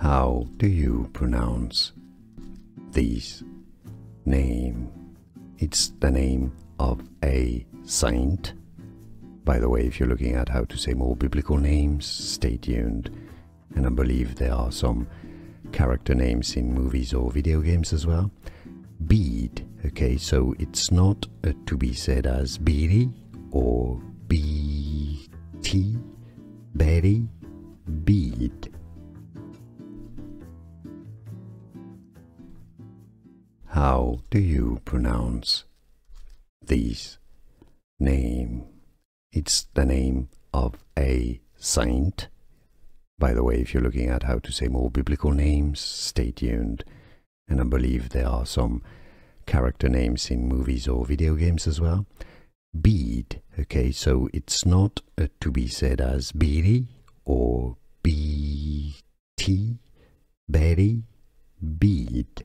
How do you pronounce this name? It's the name of a saint. By the way, if you're looking at how to say more biblical names, stay tuned. And I believe there are some character names in movies or video games as well. Bede, okay, so it's not uh, to be said as beady or bt, berry, bead. How do you pronounce this name? It's the name of a saint. By the way, if you're looking at how to say more biblical names, stay tuned. And I believe there are some character names in movies or video games as well. Bede, okay, so it's not uh, to be said as beady or bt, berry, bead.